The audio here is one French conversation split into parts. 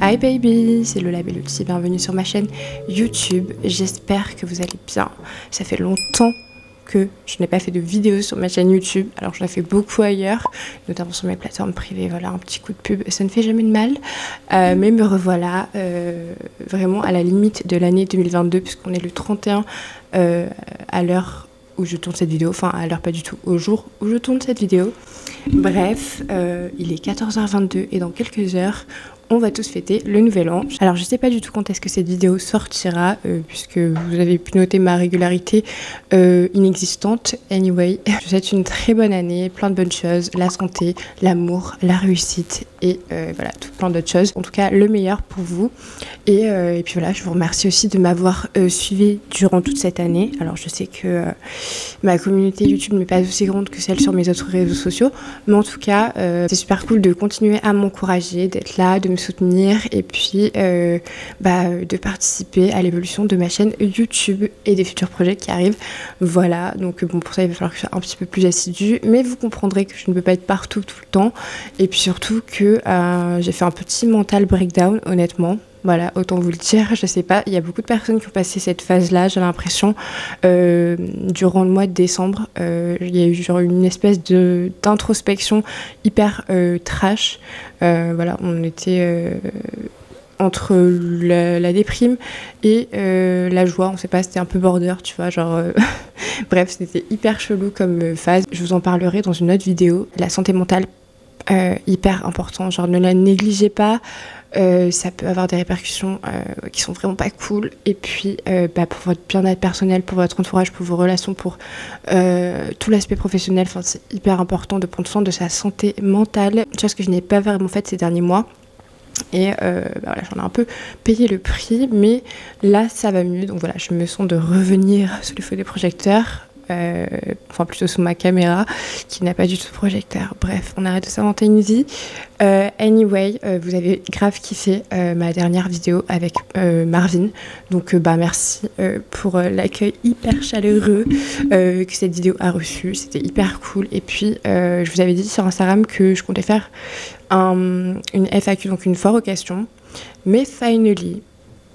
Hi baby, c'est Lola Bellucci, bienvenue sur ma chaîne YouTube. J'espère que vous allez bien. Ça fait longtemps que je n'ai pas fait de vidéos sur ma chaîne YouTube. Alors j'en ai fait beaucoup ailleurs, notamment sur mes plateformes privées. Voilà, un petit coup de pub, ça ne fait jamais de mal. Euh, mais me revoilà euh, vraiment à la limite de l'année 2022 puisqu'on est le 31 euh, à l'heure où je tourne cette vidéo, enfin à l'heure pas du tout, au jour où je tourne cette vidéo. Bref, il est 14h22 et dans quelques heures, on va tous fêter le nouvel an. Alors je sais pas du tout quand est-ce que cette vidéo sortira, euh, puisque vous avez pu noter ma régularité euh, inexistante. Anyway, je vous souhaite une très bonne année, plein de bonnes choses, la santé, l'amour, la réussite et euh, voilà, tout plein d'autres choses. En tout cas, le meilleur pour vous. Et, puis voilà, je vous remercie aussi de m'avoir suivi durant toute cette année. Alors je sais que ma communauté YouTube n'est pas aussi grande que celle sur mes autres réseaux sociaux, mais en tout cas, c'est super cool de continuer à m'encourager, d'être là, de me soutenir et puis euh, bah, de participer à l'évolution de ma chaîne YouTube et des futurs projets qui arrivent. Voilà, donc bon, pour ça, il va falloir que je sois un petit peu plus assidue, mais vous comprendrez que je ne peux pas être partout tout le temps et puis surtout que euh, j'ai fait un petit mental breakdown, honnêtement. Voilà, autant vous le dire, je sais pas, il y a beaucoup de personnes qui ont passé cette phase-là, j'ai l'impression, euh, durant le mois de décembre. il y a eu genre une espèce d'introspection hyper trash euh, voilà, on était euh, entre la, déprime et euh, la joie. On sait pas, c'était un peu border, tu vois, genre. Bref, c'était hyper chelou comme phase. Je vous en parlerai dans une autre vidéo. La santé mentale, hyper important. Genre, ne la négligez pas. Ça peut avoir des répercussions qui sont vraiment pas cool. Et puis, bah, pour votre bien-être personnel, pour votre entourage, pour vos relations, pour tout l'aspect professionnel, c'est hyper important de prendre soin de sa santé mentale. Chose que je n'ai pas vraiment faite ces derniers mois. Et bah, voilà, j'en ai un peu payé le prix, mais là ça va mieux. Donc voilà, je me sens de revenir sous le feu des projecteurs. Euh, enfin plutôt sous ma caméra, qui n'a pas du tout projecteur. Bref, on arrête de s'inventer une vie. Euh, anyway, euh, vous avez grave kiffé ma dernière vidéo avec Marvin. Donc bah merci pour l'accueil hyper chaleureux que cette vidéo a reçu. C'était hyper cool. Et puis je vous avais dit sur Instagram que je comptais faire un, une FAQ, donc une foire aux. Mais finally,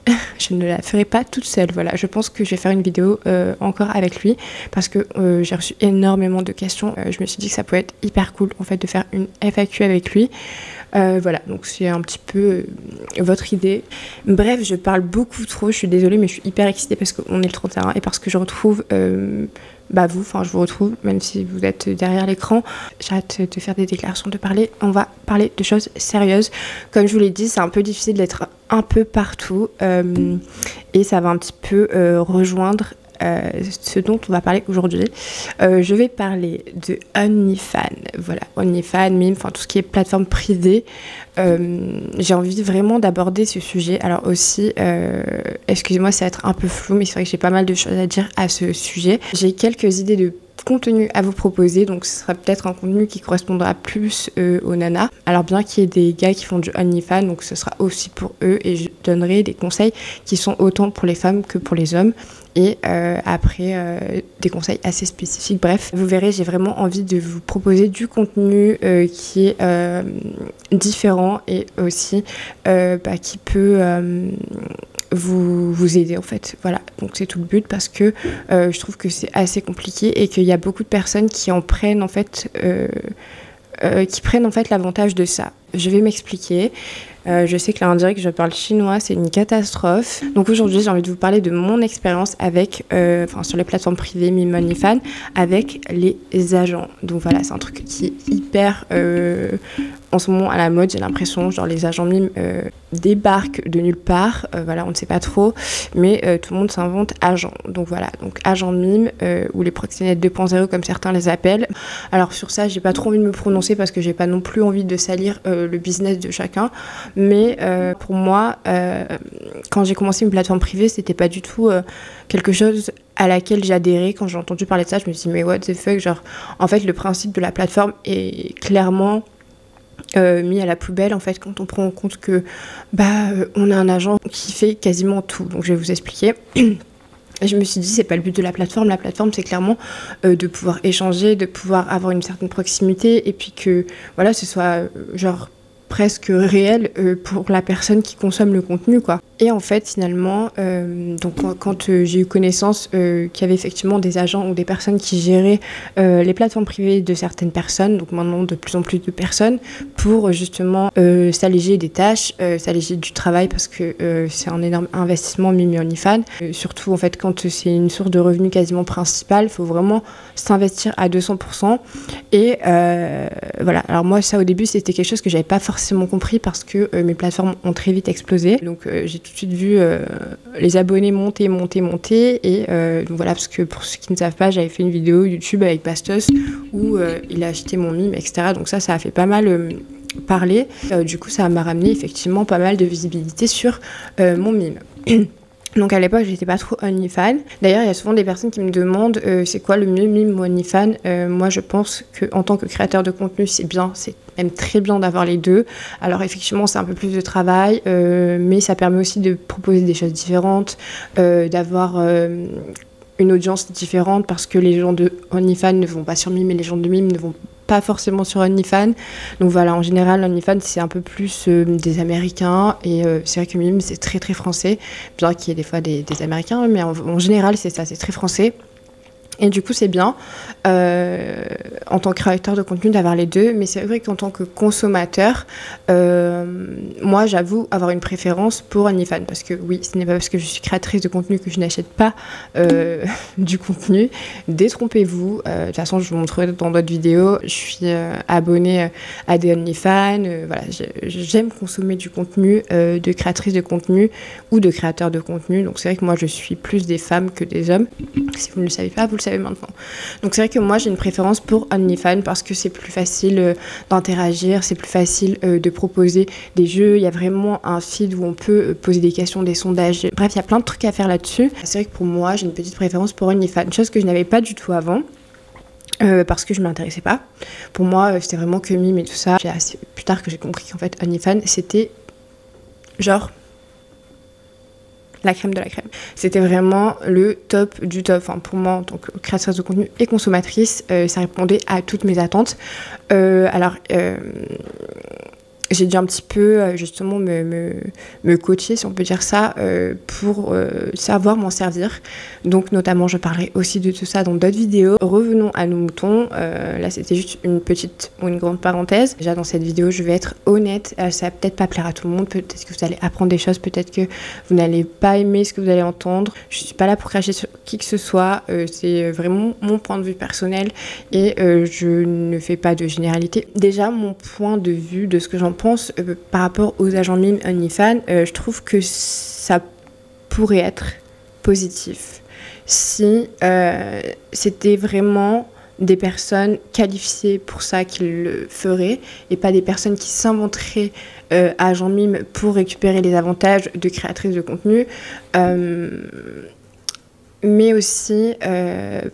je ne la ferai pas toute seule. Voilà, je pense que je vais faire une vidéo euh, encore avec lui parce que euh, j'ai reçu énormément de questions. Euh, je me suis dit que ça pouvait être hyper cool en fait de faire une FAQ avec lui. voilà, donc c'est un petit peu votre idée. Bref, je parle beaucoup trop, je suis désolée, mais je suis hyper excitée parce qu'on est le 31 et parce que je retrouve bah vous, enfin je vous retrouve, même si vous êtes derrière l'écran. J'arrête de faire des déclarations, de parler. On va parler de choses sérieuses. Comme je vous l'ai dit, c'est un peu difficile d'être un peu partout euh, et ça va un petit peu euh, rejoindre euh, ce dont on va parler aujourd'hui. je vais parler de OnlyFans. Voilà, OnlyFans, Mime, enfin tout ce qui est plateforme privée. J'ai envie vraiment d'aborder ce sujet. Alors aussi, excusez-moi, ça va être un peu flou, mais c'est vrai que j'ai pas mal de choses à dire à ce sujet. J'ai quelques idées de contenu à vous proposer, donc ce sera peut-être un contenu qui correspondra plus euh, aux nanas. Alors bien qu'il y ait des gars qui font du OnlyFans, donc ce sera aussi pour eux et je donnerai des conseils qui sont autant pour les femmes que pour les hommes. Et euh, après, euh, des conseils assez spécifiques. Bref, vous verrez, j'ai vraiment envie de vous proposer du contenu qui est différent et aussi bah, qui peut vous, vous aider en fait. Voilà, donc c'est tout le but parce que euh, je trouve que c'est assez compliqué et qu'il y a beaucoup de personnes qui en prennent en fait, euh, euh, qui prennent en fait l'avantage de ça. Je vais m'expliquer. Je sais que là, en direct, je parle chinois, c'est une catastrophe. Donc aujourd'hui, j'ai envie de vous parler de mon expérience avec, enfin, sur les plateformes privées, MeMoneyFan, avec les agents. Donc voilà, c'est un truc qui est hyper en ce moment à la mode, j'ai l'impression, genre les agents mimes euh, débarquent de nulle part, euh, voilà, on ne sait pas trop, mais euh, tout le monde s'invente agent. Donc voilà, donc agent mime ou les proxénètes 2.0 comme certains les appellent. Alors sur ça, j'ai pas trop envie de me prononcer parce que j'ai pas non plus envie de salir le business de chacun, mais pour moi, quand j'ai commencé une plateforme privée, c'était pas du tout quelque chose à laquelle j'adhérais quand j'ai entendu parler de ça. Je me suis dit mais what the fuck, genre en fait le principe de la plateforme est clairement euh, mis à la poubelle en fait quand on prend en compte que bah euh, on a un agent qui fait quasiment tout. Donc je vais vous expliquer. je me suis dit c'est pas le but de la plateforme. La plateforme c'est clairement euh, de pouvoir échanger, de pouvoir avoir une certaine proximité et puis que voilà ce soit genre presque réel pour la personne qui consomme le contenu, quoi. Et en fait, finalement, donc quand, j'ai eu connaissance qu'il y avait effectivement des agents ou des personnes qui géraient les plateformes privées de certaines personnes, donc maintenant de plus en plus de personnes, pour justement s'alléger des tâches, s'alléger du travail parce que c'est un énorme investissement Mimi OnlyFans. surtout en fait quand c'est une source de revenus quasiment principale, il faut vraiment s'investir à 200%. Et euh, voilà, alors moi ça au début c'était quelque chose que j'avais pas forcément compris parce que euh, mes plateformes ont très vite explosé. Donc euh, j'ai tout de suite vu les abonnés monter, monter, monter. Et donc voilà, parce que pour ceux qui ne savent pas, j'avais fait une vidéo YouTube avec Bastos où il a acheté mon mime, etc. Donc ça, ça a fait pas mal parler. du coup, ça m'a ramené effectivement pas mal de visibilité sur mon mime. Donc à l'époque, j'étais pas trop OnlyFans. D'ailleurs, il y a souvent des personnes qui me demandent euh, c'est quoi le mieux mime ou OnlyFans? Euh, moi, je pense que en tant que créateur de contenu, c'est bien, c'est même très bien d'avoir les deux. Alors effectivement, c'est un peu plus de travail, euh, mais ça permet aussi de proposer des choses différentes, d'avoir une audience différente parce que les gens de OnlyFans ne vont pas sur Mime et les gens de Mime ne vont pas forcément sur OnlyFans. Donc voilà, en général, OnlyFans, c'est un peu plus euh, des Américains. Et euh, c'est vrai que Mime, c'est très très français. Bien qu'il y ait des fois des, Américains, mais en général, c'est ça, c'est très français. Et du coup, c'est bien euh, en tant que créateur de contenu d'avoir les deux, mais c'est vrai qu'en tant que consommateur, euh, moi, j'avoue avoir une préférence pour OnlyFans parce que oui, ce n'est pas parce que je suis créatrice de contenu que je n'achète pas euh, du contenu. Détrompez-vous. de toute façon, je vous montrerai dans d'autres vidéos. Je suis abonnée à des OnlyFans. voilà, j'aime consommer du contenu de créatrice de contenu ou de créateur de contenu. Donc c'est vrai que moi, je suis plus des femmes que des hommes. Si vous ne le savez pas, vous le savez maintenant. Donc c'est vrai que moi j'ai une préférence pour OnlyFans parce que c'est plus facile euh, d'interagir, c'est plus facile euh, de proposer des jeux. Il y a vraiment un feed où on peut euh, poser des questions, des sondages. Bref, il y a plein de trucs à faire là-dessus. C'est vrai que pour moi j'ai une petite préférence pour OnlyFans, chose que je n'avais pas du tout avant. parce que je m'intéressais pas. Pour moi, c'était vraiment que mime et tout ça. C'est plus tard que j'ai compris qu'en fait, OnlyFans, c'était genre la crème de la crème. C'était vraiment le top du top. Pour moi, en créatrice de contenu et consommatrice, euh, ça répondait à toutes mes attentes. Euh, alors, euh, j'ai dû un petit peu euh, justement me, coacher, si on peut dire ça, euh, pour euh, savoir m'en servir. Donc notamment, je parlerai aussi de tout ça dans d'autres vidéos. Revenons à nos moutons. là, c'était juste une petite ou une grande parenthèse. Déjà dans cette vidéo, je vais être honnête. ça va peut-être pas plaire à tout le monde. Peut-être que vous allez apprendre des choses. Peut-être que vous n'allez pas aimer ce que vous allez entendre. Je suis pas là pour cracher sur qui que ce soit. C'est vraiment mon point de vue personnel et je ne fais pas de généralité. Déjà, mon point de vue de ce que j'en pense euh, par rapport aux agents mime OnlyFans, euh, je trouve que ça pourrait être positif si euh, c'était vraiment des personnes qualifiées pour ça qui le feraient et pas des personnes qui s'inventeraient agents mime pour récupérer les avantages de créatrices de contenu. mais aussi, je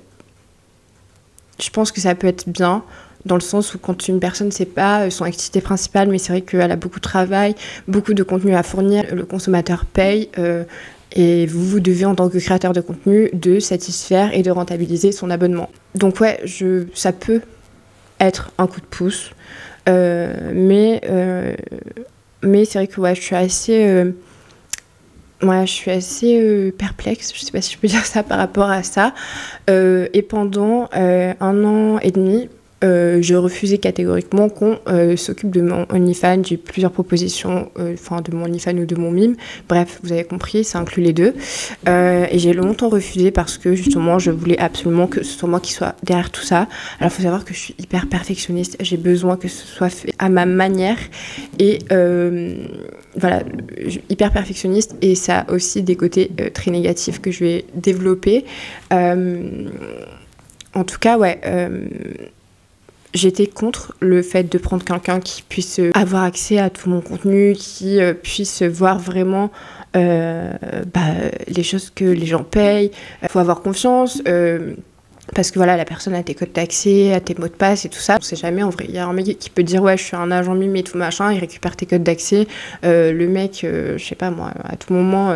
pense que ça peut être bien dans le sens où quand une personne ne sait pas euh, son activité principale, mais c'est vrai qu'elle a beaucoup de travail, beaucoup de contenu à fournir, le consommateur paye. Euh, et vous, devez, en tant que créateur de contenu, de satisfaire et de rentabiliser son abonnement. Donc ouais, je, ça peut être un coup de pouce, euh, mais, mais c'est vrai que ouais, je suis assez... Ouais, je suis assez perplexe, je sais pas si je peux dire ça par rapport à ça. et pendant un an et demi, euh, je refusais catégoriquement qu'on euh, s'occupe de mon OnlyFans. J'ai plusieurs propositions, euh, enfin de mon OnlyFans ou de mon mime. Bref, vous avez compris, ça inclut les deux. et j'ai longtemps refusé parce que justement, je voulais absolument que ce soit moi qui soit derrière tout ça. Alors, il faut savoir que je suis hyper perfectionniste. J'ai besoin que ce soit fait à ma manière. Et voilà, hyper perfectionniste. Et ça a aussi des côtés très négatifs que je vais développer. en tout cas, ouais J'étais contre le fait de prendre quelqu'un qui puisse avoir accès à tout mon contenu, qui euh, puisse voir vraiment euh, bah, les choses que les gens payent. Il faut avoir confiance. Euh, parce que voilà, la personne a tes codes d'accès, a tes mots de passe et tout ça. On sait jamais, en vrai. Il y a un mec qui peut dire, ouais, je suis un agent mime et tout machin, il récupère tes codes d'accès. le mec, je sais pas moi, à tout moment,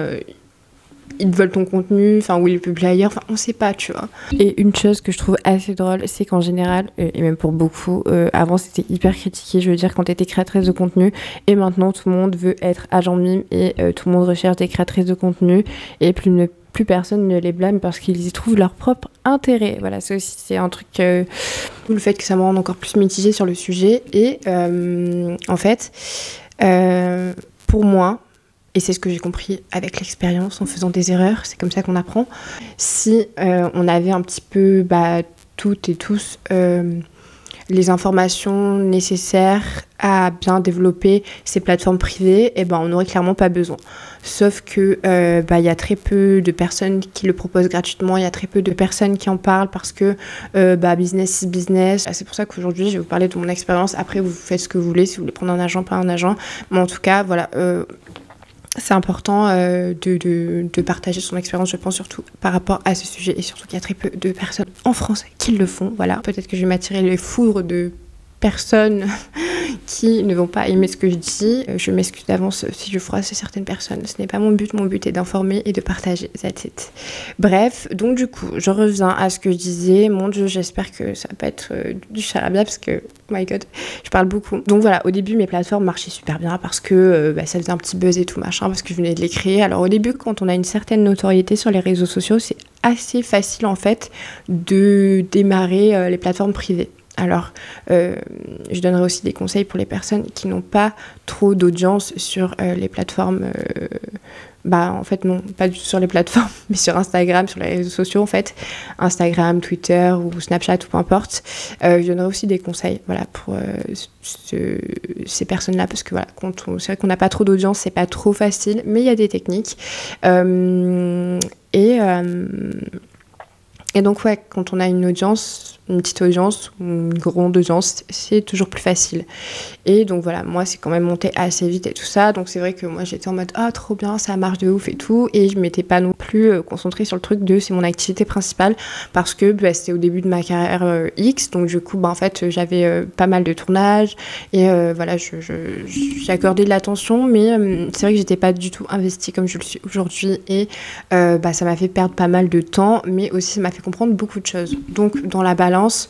ils veulent ton contenu, enfin, ou ils le publient ailleurs, enfin, on sait pas, tu vois. Et une chose que je trouve assez drôle, c'est qu'en général, euh, et même pour beaucoup, euh, avant c'était hyper critiqué, je veux dire, quand t'étais créatrice de contenu, et maintenant tout le monde veut être agent mime et euh, tout le monde recherche des créatrices de contenu, et plus ne plus personne ne les blâme parce qu'ils y trouvent leur propre intérêt. Voilà, c'est aussi c'est un truc. le fait que ça me rende encore plus mitigée sur le sujet. Et en fait, pour moi, et c'est ce que j'ai compris avec l'expérience, en faisant des erreurs, c'est comme ça qu'on apprend. Si euh, on avait un petit peu bah, toutes et tous euh, les informations nécessaires à bien développer ces plateformes privées, eh ben on n'aurait clairement pas besoin. Sauf que euh, bah, il y a très peu de personnes qui le proposent gratuitement, il y a très peu de personnes qui en parlent parce que bah, business is business. C'est pour ça qu'aujourd'hui je vais vous parler de mon expérience. Après vous faites ce que vous voulez, si vous voulez prendre un agent, pas un agent. Mais en tout cas, voilà c'est important euh, de, de, de, partager son expérience, je pense surtout par rapport à ce sujet et surtout qu'il y a très peu de personnes en France qui le font. Voilà, peut-être que je vais m'attirer les foudres de personnes qui ne vont pas aimer ce que je dis. Euh, je m'excuse d'avance si je froisse certaines personnes. Ce n'est pas mon but. Mon but est d'informer et de partager. That's. Bref, donc du coup, je reviens à ce que je disais. Mon Dieu, j'espère que ça va pas être euh, du charabia parce que, oh my god, je parle beaucoup. Donc voilà, au début, mes plateformes marchaient super bien parce que euh, bah, ça faisait un petit buzz et tout machin parce que je venais de les créer. Alors au début, quand on a une certaine notoriété sur les réseaux sociaux, c'est assez facile en fait de démarrer les plateformes privées. Alors, euh, je donnerai aussi des conseils pour les personnes qui n'ont pas trop d'audience sur euh, les plateformes. Euh, bah, en fait, non, pas du tout sur les plateformes, mais sur Instagram, sur les réseaux sociaux, en fait. Instagram, Twitter ou Snapchat ou peu importe. je donnerai aussi des conseils, voilà, pour ces personnes-là, parce que voilà, c'est vrai qu'on n'a pas trop d'audience, c'est pas trop facile, mais il y a des techniques. et. Et donc, ouais, quand on a une audience, une petite audience une grande audience, c'est toujours plus facile. Et donc voilà, moi c'est quand même monté assez vite et tout ça. Donc c'est vrai que moi j'étais en mode ah trop bien, ça marche de ouf et tout. Et je m'étais pas non plus euh, concentrée sur le truc de c'est mon activité principale parce que bah, c'était au début de ma carrière euh, X. Donc du coup, bah, en fait j'avais euh, pas mal de tournages et voilà, j'ai je, accordé de l'attention. Mais c'est vrai que j'étais pas du tout investie comme je le suis aujourd'hui. Et bah, ça m'a fait perdre pas mal de temps, mais aussi ça m'a fait comprendre beaucoup de choses. Donc dans la balance,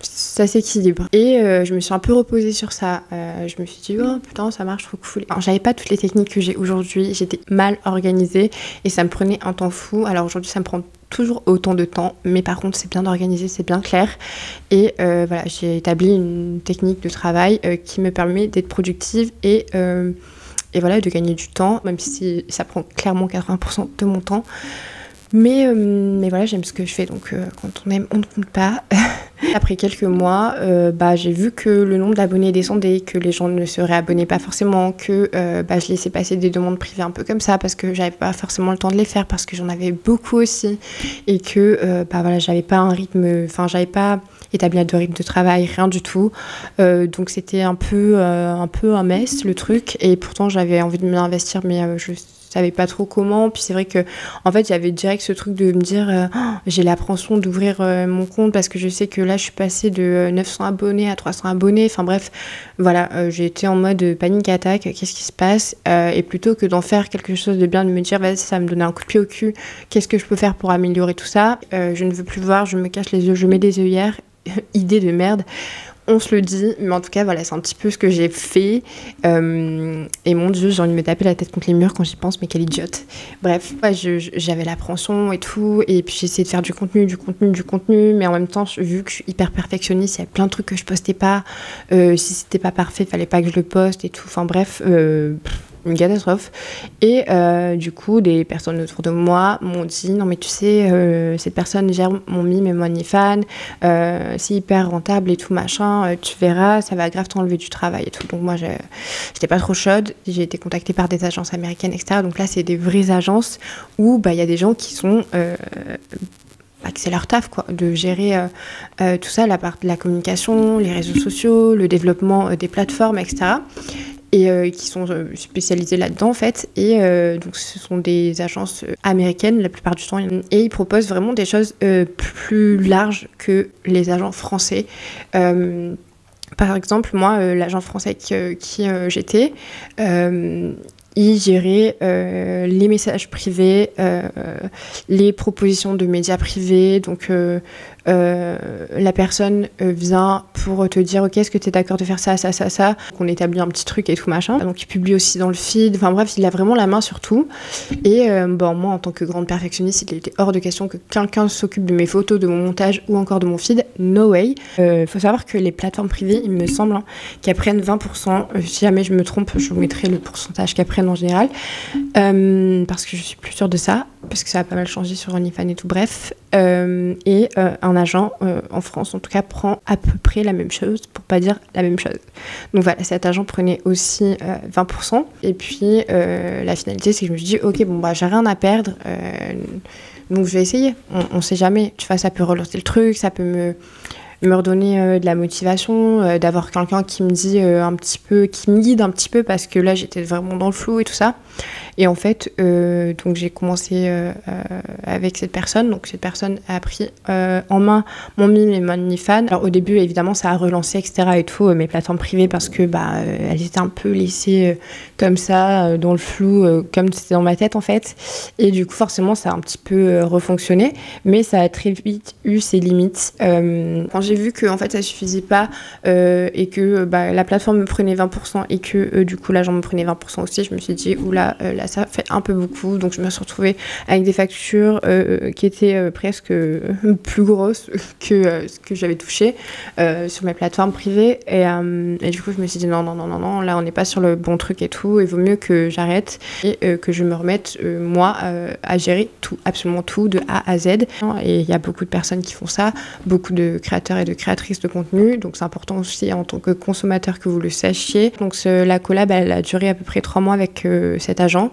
ça s'équilibre. Et euh, je me suis un peu reposée sur ça. Euh, je me suis dit, oh putain, ça marche, trop cool. J'avais pas toutes les techniques que j'ai aujourd'hui. J'étais mal organisée et ça me prenait un temps fou. Alors aujourd'hui, ça me prend toujours autant de temps, mais par contre, c'est bien organisé, c'est bien clair. Et euh, voilà, j'ai établi une technique de travail qui me permet d'être productive et, et voilà, de gagner du temps, même si ça prend clairement 80% de mon temps. Mais, euh, mais voilà, j'aime ce que je fais, donc euh, quand on aime, on ne compte pas. Après quelques mois, euh, bah, j'ai vu que le nombre d'abonnés descendait, que les gens ne se réabonnaient pas forcément, que bah, je laissais passer des demandes privées un peu comme ça parce que j'avais pas forcément le temps de les faire parce que j'en avais beaucoup aussi et que bah, voilà, j'avais pas un rythme, enfin j'avais pas établi de rythme de travail, rien du tout. donc c'était un peu, un peu un mess le truc et pourtant j'avais envie de m'investir mais je savais pas trop comment. Puis c'est vrai que, en fait, j'avais direct ce truc de me dire, euh, oh, j'ai l'appréhension d'ouvrir euh, mon compte parce que je sais que là, je suis passée de 900 euh, abonnés à 300 abonnés. Enfin bref, voilà, j'ai été en mode panique attaque. Qu'est-ce qui se passe? Et plutôt que d'en faire quelque chose de bien, de me dire, vas-y, ça me donner un coup de pied au cul. Qu'est-ce que je peux faire pour améliorer tout ça? Je ne veux plus voir. Je me cache les yeux. Je mets des œillères. Idée de merde on se le dit, mais en tout cas, voilà, c'est un petit peu ce que j'ai fait. Euh, et mon Dieu, j'ai envie de me taper la tête contre les murs quand j'y pense, mais quelle idiote. Bref, j'avais l'appréhension et tout, et puis j'ai essayé de faire du contenu, du contenu, du contenu, mais en même temps, vu que je suis hyper perfectionniste, il y a plein de trucs que je postais pas. Euh, si c'était pas parfait, il fallait pas que je le poste et tout. Enfin bref, euh, une catastrophe. Et euh, du coup, des personnes autour de moi m'ont dit Non, mais tu sais, euh, cette personne gère mon mime et mon OnlyFans, euh, c'est hyper rentable et tout machin, tu verras, ça va grave t'enlever du travail et tout. Donc, moi, j'étais pas trop chaude. J'ai été contactée par des agences américaines, etc. Donc là, c'est des vraies agences où bah, il y a des gens qui sont. Bah, que c'est leur taf quoi, de gérer tout ça, la part de la communication, les réseaux sociaux, le développement des plateformes, etc et euh, qui sont euh, spécialisés là-dedans en fait. Et euh, donc ce sont des agences américaines la plupart du temps et ils proposent vraiment des choses plus larges que les agents français. par exemple, moi, l'agent français qui, j'étais, ils géraient les messages privés, les propositions de médias privés. Donc, la personne vient pour te dire, ok, est-ce que tu es d'accord de faire ça, ça, ça, ça? On établit un petit truc et tout machin. Donc, il publie aussi dans le feed. Enfin bref, il a vraiment la main sur tout. Et bon, moi, en tant que grande perfectionniste, il était hors de question que quelqu'un s'occupe de mes photos, de mon montage ou encore de mon feed. No way. Il faut savoir que les plateformes privées, il me semble, hein, qu'elles prennent 20%. si jamais je me trompe, je vous mettrai le pourcentage qu'elles prennent en général. Euh, parce que je suis plus sûre de ça, parce que ça a pas mal changé sur OnlyFans et tout. Bref. Euh, et euh, un agent, en France en tout cas, prend à peu près la même chose, pour pas dire la même chose. Donc voilà, cet agent prenait aussi 20%. Et puis la finalité, c'est que je me suis dit, ok, bon, bah j'ai rien à perdre. donc je vais essayer. On, on sait jamais. Tu vois, ça peut relancer le truc, ça peut me me redonner euh, de la motivation, euh, d'avoir quelqu'un qui me dit euh, un petit peu, qui me guide un petit peu parce que là j'étais vraiment dans le flou et tout ça. Et en fait, euh, donc j'ai commencé euh, euh, avec cette personne. Donc cette personne a pris en main mon mime et mon OnlyFans. Alors au début, évidemment, ça a relancé, etc. et tout, mes plateformes privées parce que bah, elles étaient un peu laissées comme ça, dans le flou, comme c'était dans ma tête en fait. Et du coup, forcément, ça a un petit peu refonctionné, mais ça a très vite eu ses limites. quand j'ai vu que en fait, ça suffisait pas et que bah, la plateforme me prenait 20% et que du coup, l'agent me prenait 20% aussi, je me suis dit, oula, là, ça fait un peu beaucoup. Donc je me suis retrouvée avec des factures euh, qui étaient euh, presque euh, plus grosses que ce que j'avais touché sur mes plateformes privées. Et, du coup, je me suis dit non, non, non, non, non, là on n'est pas sur le bon truc et tout. Il vaut mieux que j'arrête et que je me remette, moi, à gérer tout, absolument tout, de A à Z. Et il y a beaucoup de personnes qui font ça, beaucoup de créateurs et de créatrices de contenu. Donc c'est important aussi en tant que consommateur que vous le sachiez. Donc la collab, elle a duré à peu près trois mois avec cet agent.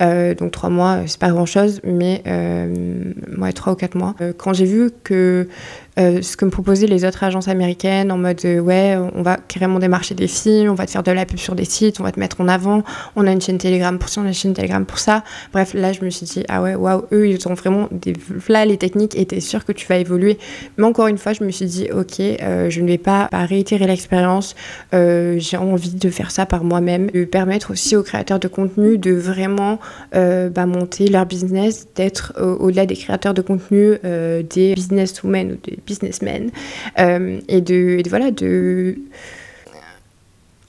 Euh, donc trois mois, c'est pas grand chose, mais euh, trois ou quatre mois. Euh, quand j'ai vu que euh, ce que me proposaient les autres agences américaines en mode euh, ouais, on va carrément démarcher des films, on va te faire de la pub sur des sites, on va te mettre en avant, on a une chaîne Telegram pour ça, on a une chaîne Telegram pour ça. Bref, là je me suis dit ah ouais, waouh, eux ils ont vraiment des là les techniques et t'es sûr que tu vas évoluer. Mais encore une fois, je me suis dit ok, euh, je ne vais pas, réitérer l'expérience, j'ai envie de faire ça par moi-même, de permettre aussi aux créateurs de contenu de vraiment bah, monter leur business, d'être au-delà des créateurs de contenu, des businesswomen ou des businessmen. Euh, et, de, et de, de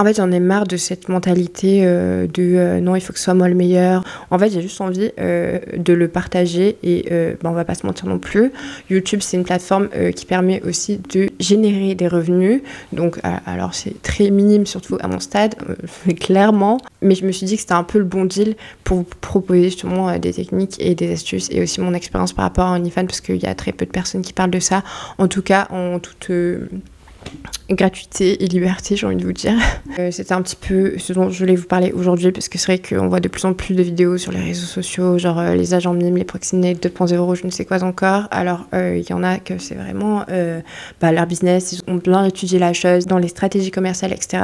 en fait, j'en ai marre de cette mentalité euh, de euh, non, il faut que ce soit moi le meilleur. En fait, j'ai juste envie euh, de le partager et ben, on va pas se mentir non plus. YouTube, c'est une plateforme qui permet aussi de générer des revenus. Donc, alors c'est très minime, surtout à mon stade, clairement. Mais je me suis dit que c'était un peu le bon deal pour vous proposer justement des techniques et des astuces et aussi mon expérience par rapport à OnlyFans parce qu'il y a très peu de personnes qui parlent de ça. En tout cas, en toute gratuité et liberté, j'ai envie de vous dire. Euh, C'était un petit peu ce dont je voulais vous parler aujourd'hui parce que c'est vrai qu'on voit de plus en plus de vidéos sur les réseaux sociaux, genre euh, les agents mimes, les proxénètes 2.0, je ne sais quoi encore. Alors, euh, il y en a que c'est vraiment bah, leur business, ils ont bien étudié la chose dans les stratégies commerciales, etc.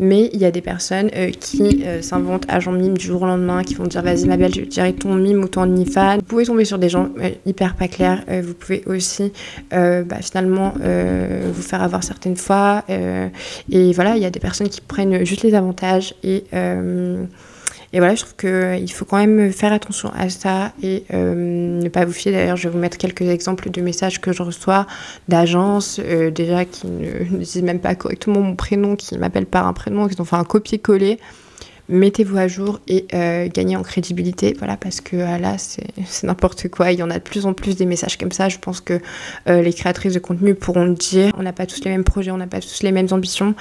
Mais il y a des personnes qui s'inventent agents mimes du jour au lendemain, qui vont dire vas-y ma belle, je dirais ton mime ou ton OnlyFans. Vous pouvez tomber sur des gens hyper pas clairs. vous pouvez aussi bah, finalement vous faire avoir certaines fois euh, et voilà, il y a des personnes qui prennent juste les avantages. Et, euh, et voilà, je trouve qu'il faut quand même faire attention à ça et euh, ne pas vous fier. D'ailleurs, je vais vous mettre quelques exemples de messages que je reçois d'agences, déjà qui ne, ne, disent même pas correctement mon prénom, qui m'appellent par un prénom, qui ont fait un copier-coller mettez-vous à jour et euh, gagnez en crédibilité. Voilà, parce que euh, là, c'est n'importe quoi. Il y en a de plus en plus des messages comme ça. Je pense que euh, les créatrices de contenu pourront dire. On n'a pas tous les mêmes projets, on n'a pas tous les mêmes ambitions.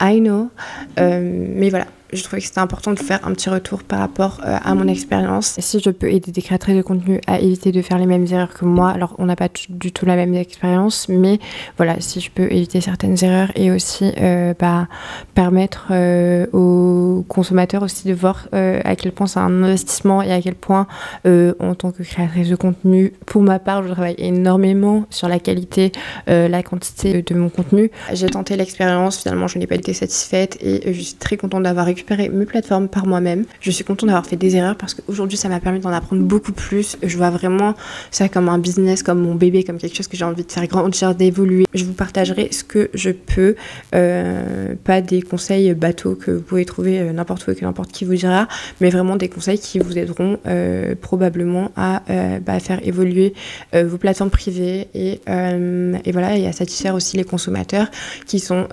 I know. mais voilà, je trouvais que c'était important de faire un petit retour par rapport euh, à mon expérience. Si je peux aider des créatrices de contenu à éviter de faire les mêmes erreurs que moi, alors on n'a pas du tout la même expérience, mais voilà, si je peux éviter certaines erreurs et aussi euh, bah, permettre euh, aux consommateurs aussi de voir à quel point c'est un investissement et à quel point en tant que créatrice de contenu, pour ma part, je travaille énormément sur la qualité, la quantité de mon contenu. J'ai tenté l'expérience, finalement je n'ai pas été satisfaite et je suis très contente d'avoir récupéré récupérer mes plateformes par moi-même. Je suis contente d'avoir fait des erreurs parce qu'aujourd'hui ça m'a permis d'en apprendre beaucoup plus. Je vois vraiment ça comme un business, comme mon bébé, comme quelque chose que j'ai envie de faire grandir, d'évoluer. Je vous partagerai ce que je peux, euh, pas des conseils bateaux que vous pouvez trouver euh, n'importe où et que n'importe qui vous dira, mais vraiment des conseils qui vous aideront euh, probablement à bah, faire évoluer vos plateformes privées et, à satisfaire aussi les consommateurs qui sont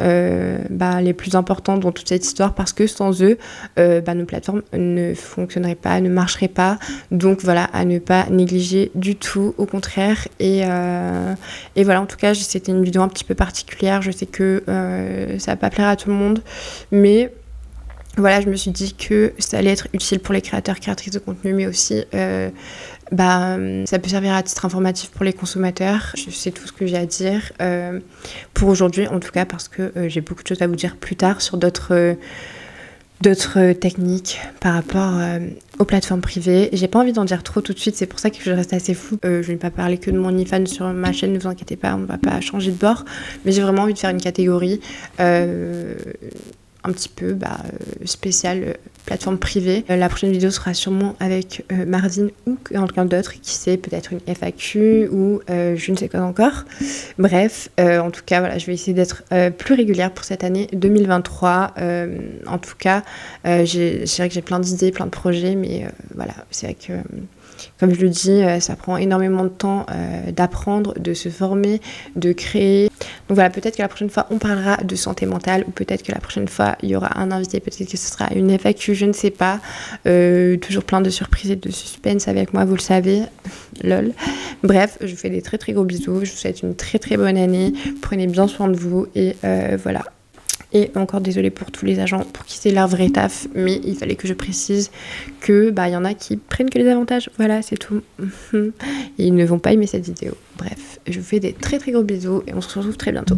bah, les plus importants dans toute cette histoire parce que sans eux, bah, nos plateformes ne fonctionneraient pas, ne marcheraient pas. Donc voilà, à ne pas négliger du tout, au contraire. Et, et voilà, en tout cas, c'était une vidéo un petit peu particulière. Je sais que ça va pas plaire à tout le monde, mais voilà, je me suis dit que ça allait être utile pour les créateurs, créatrices de contenu, mais aussi euh, bah, ça peut servir à titre informatif pour les consommateurs. Sais tout ce que j'ai à dire euh, pour aujourd'hui, en tout cas, parce que euh, j'ai beaucoup de choses à vous dire plus tard sur d'autres d'autres techniques par rapport aux plateformes privées. J'ai pas envie d'en dire trop tout de suite, c'est pour ça que je reste assez fou. je vais pas parler que de mon IFAN sur ma chaîne, ne vous inquiétez pas, on va pas changer de bord, mais j'ai vraiment envie de faire une catégorie un petit peu bah, euh, spécial euh, plateforme privée. Euh, la prochaine vidéo sera sûrement avec Mardine ou quelqu'un d'autre qui sait, peut-être une FAQ ou je ne sais quoi encore. Bref, en tout cas, voilà, je vais essayer d'être plus régulière pour cette année 2023. en tout cas, c'est vrai que j'ai plein d'idées, plein de projets, mais voilà, c'est vrai que comme je le dis, ça prend énormément de temps d'apprendre, de se former, de créer. Donc voilà, peut-être que la prochaine fois, on parlera de santé mentale ou peut-être que la prochaine fois, il y aura un invité, peut-être que ce sera une FAQ, je ne sais pas. Euh, toujours plein de surprises et de suspense avec moi, vous le savez. Lol. Bref, je vous fais des très très gros bisous. Je vous souhaite une très très bonne année. Prenez bien soin de vous et euh, voilà. Et encore désolé pour tous les agents pour qui c'est leur vrai taf, mais il fallait que je précise que bah il y en a qui prennent que les avantages. Voilà, c'est tout. Ils ne vont pas aimer cette vidéo. Bref, je vous fais des très très gros bisous et on se retrouve très bientôt.